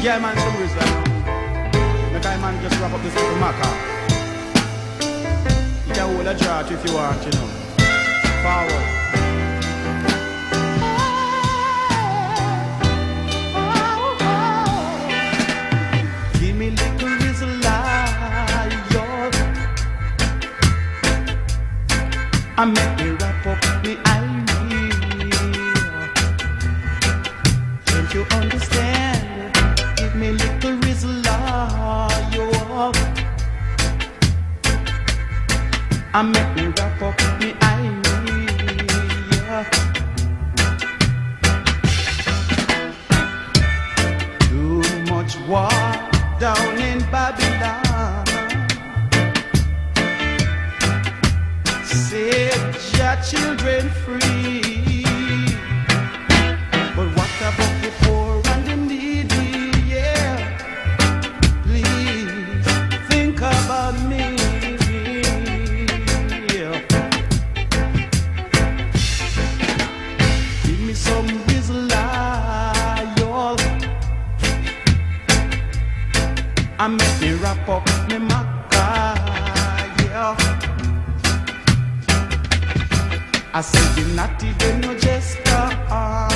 Yeah, man, some. Make I man just wrap up this little maca. You can hold a if you want, you know. Forward. Give me little make Make me wrap up me eye. Too much war down in Babylon. Set your children free. I say the natty they no jester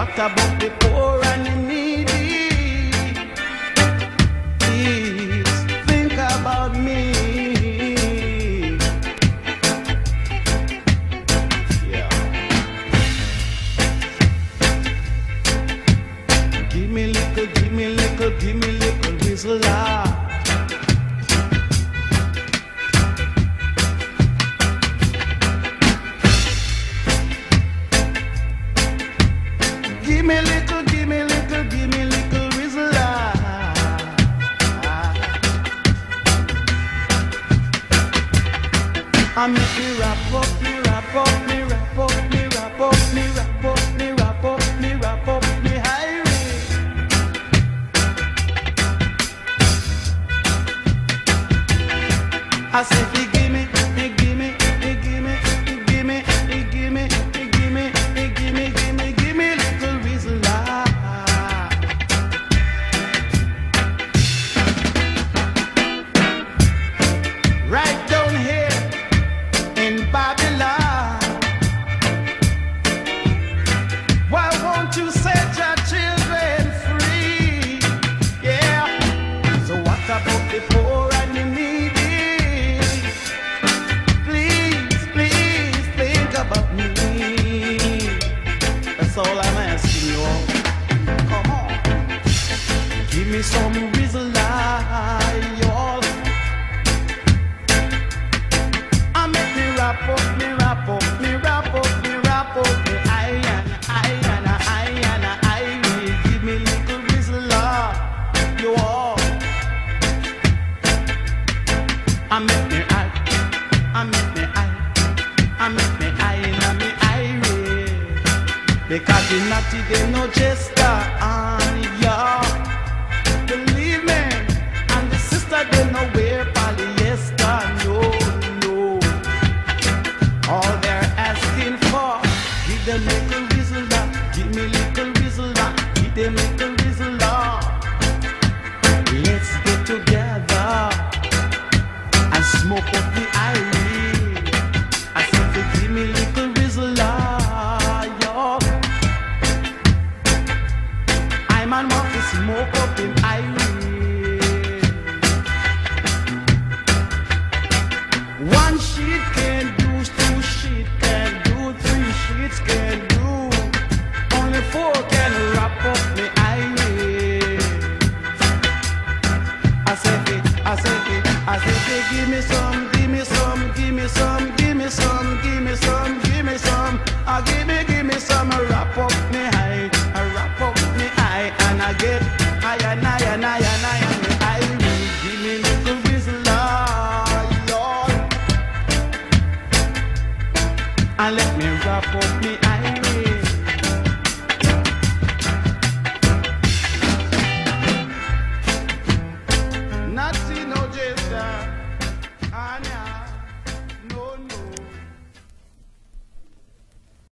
acabam depois. Give me little, give me little, give me little Rizla. ah. I make me wrap up, me wrap up, me wrap up, me wrap up, me wrap up, me wrap up, me. I me some reason, y'all. I make me rap up, me rap up, me rap up, me rap up, me iron, iron, iron, iron. Give me little Rizla, you all. I make me I, I make me I, I make me iron, I me iron. Because the natty they no jester give give me some, give me some, give me some, give me some, give me some, give me some. I give me, give me some. I wrap up me high, ah, I wrap up me high, and I get higher, and higher, and high and high and me high. Give me little Rizla, ah, Lord, and let me wrap up me. High.